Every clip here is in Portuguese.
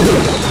Let's go.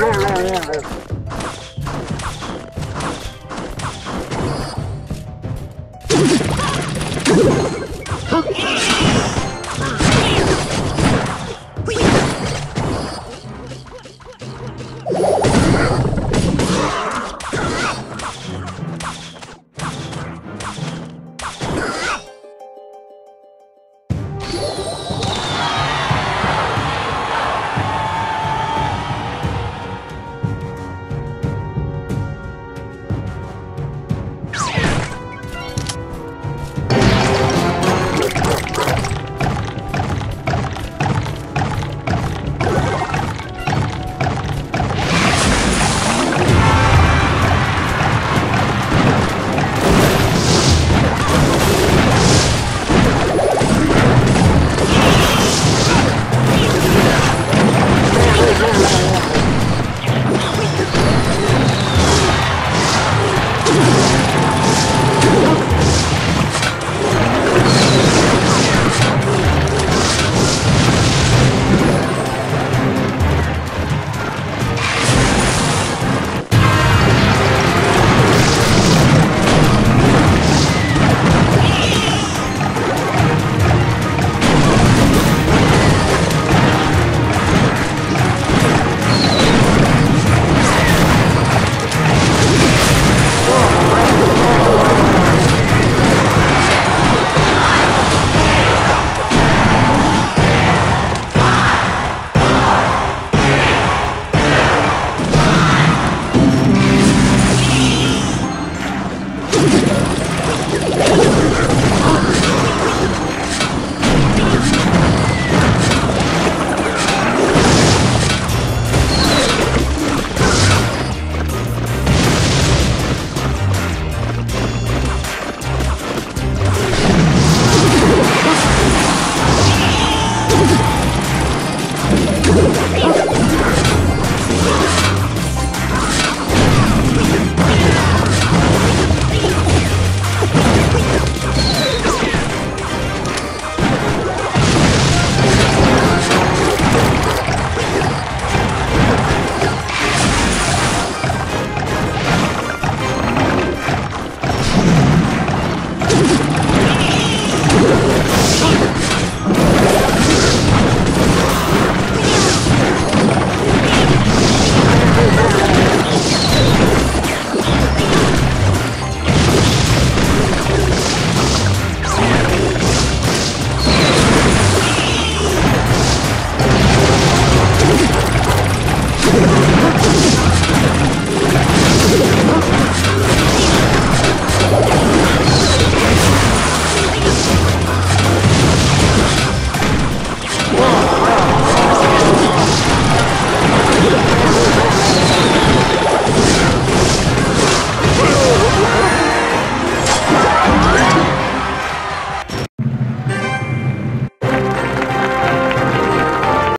You